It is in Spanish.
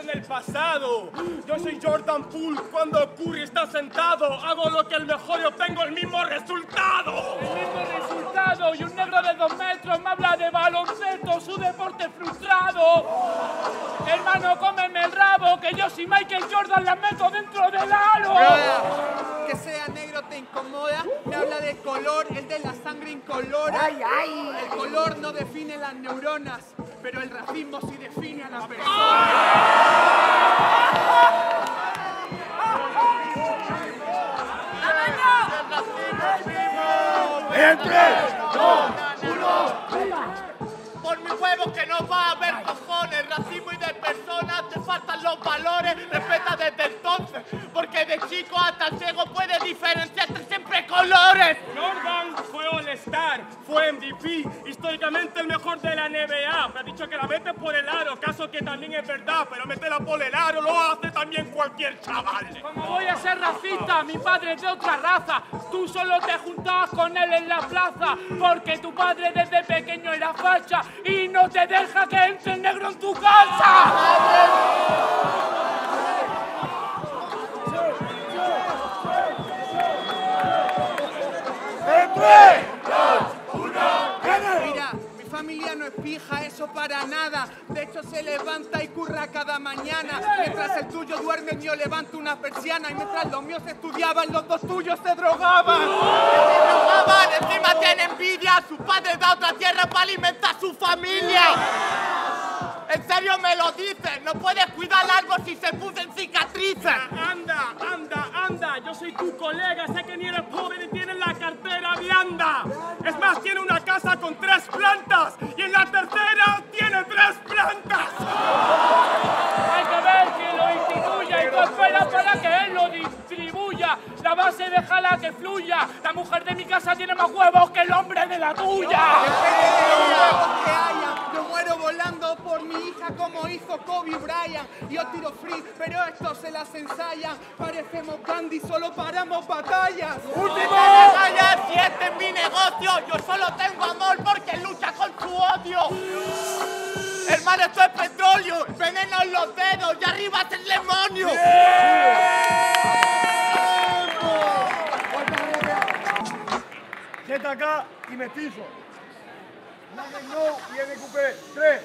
en el pasado. Yo soy Jordan Poole cuando Curry está sentado. Hago lo que el mejor y obtengo el mismo resultado. El mismo resultado y un negro de dos metros me habla de baloncesto, su deporte frustrado. Hermano, cómeme el rabo, que yo si Michael Jordan la meto dentro del aro. Que sea negro te incomoda, me habla de color, el de la sangre incolora. Ay, ay. El color no define las neuronas, pero el racismo sí define a la persona. Por mi huevo que no va a haber cojones, racismo y de personas, te faltan los valores, respeta desde entonces, porque de chico hasta ciego puede diferenciar entre siempre colores. Jordan fue All-Star, fue MVP, históricamente el mejor de la NBA. Me ha dicho que la mete por el aro, caso que también es verdad, pero meterla por el aro lo hace también cualquier chaval. ¿Cómo voy a ser racista? Mi padre es de otra raza. Tú solo te juntabas con él en la plaza porque tu padre desde pequeño era facha y no te deja que entre el negro en tu casa. Familia no es pija, eso para nada. De hecho, se levanta y curra cada mañana. Mientras el tuyo duerme, el mío levanta una persiana. Y mientras los míos estudiaban, los dos tuyos se drogaban. Se drogaban, encima tiene envidia, su padre da otra tierra para alimentar a su familia. En serio me lo dices, no puedes cuidar algo si se pusen cicatrices. Anda, anda, anda, yo soy tu colega, sé que ni eres pobre ni tienes la cartera blanda. Es más, tiene una plantas. Hay que ver que lo instituya y esperas para que él lo distribuya. La base déjala que fluya. La mujer de mi casa tiene más huevos que el hombre de la tuya. Yo muero volando por mi hija como hizo Kobe Bryant. Yo tiro free, pero estos se las ensayan. Parecemos Gandhi, solo paramos batallas. ¡Último! si este es mi negocio! Yo solo tengo amor porque lucha con su odio. Hermano, esto es petróleo, veneno en los dedos y arriba es el demonio. Sienta acá y mestizo. No viene cupé. 3, 2, 1. Se la lleva nadie no viene cupé. Un